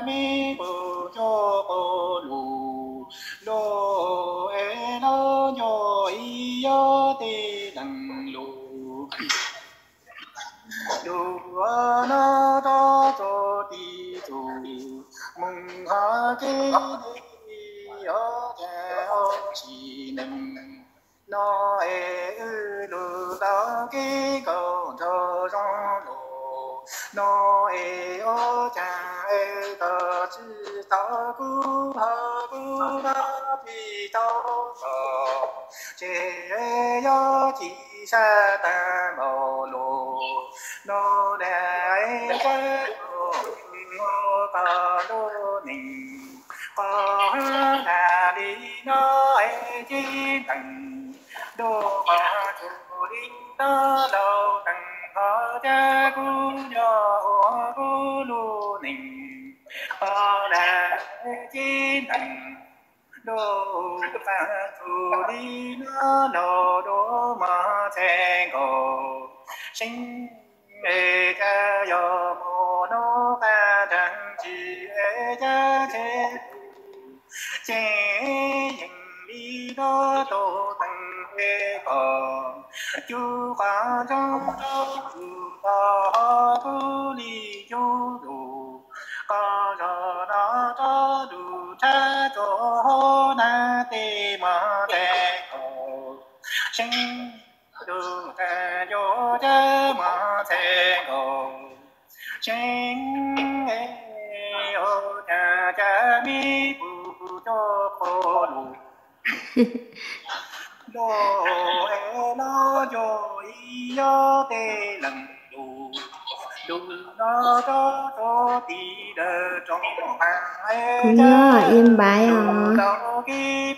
mi bu cho cô lu lo e no yo i yo ti đằng lu lu na to cho ti tu mong ha ki đi yo cha o chi nem nó e lu ta ki cầu cho rong lu nó e o cha e tờ chư ta cu ha cu ba pi tao tờ chê e yo chi sa ta mô lô nó đà e cha ngô ta đô nình họ đà chi tầng đô pha thu đi nó lô đô ma thang cổ sinh ê cha yo mô nô ta thằng chi ê cha chê chê hình đi đó tô tăng ê cổ chú khóa trong đâu chú tu chú đủ. Có đó cho đủ cha cho na tê ma tê cổ sinh đủ ta cho cha ma tê cổ sinh ê ô cha cha mi bu cho cô lù. Lo e lo cho i yo tê lần đủ đủ Cũng nhớ yên bái à. đâu cái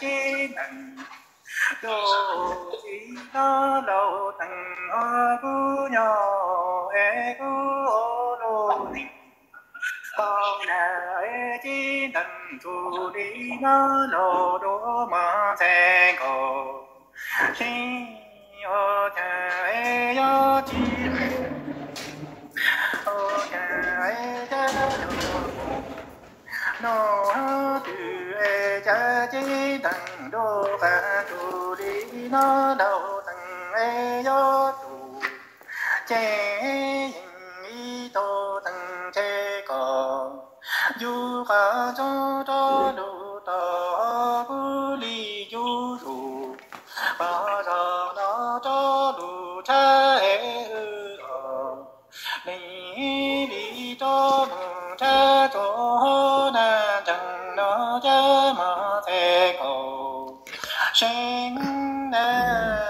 chi nặng đồ chỉ nó lâu tặng hoa cú nhỏ e cú ô đô nình bao nà e chi tần thù đi nó lô đô ma thang cổ nó đầu tầng ê gió tù. Chê hình y tô tầng chê cò. Dù cả cho cho đủ tờ cứ đi dù dù bà giờ nó cho đủ cha ê ư ờ lý lý cho đủ cha cho na, chẳng nó cha mà thề cầu sinh nah.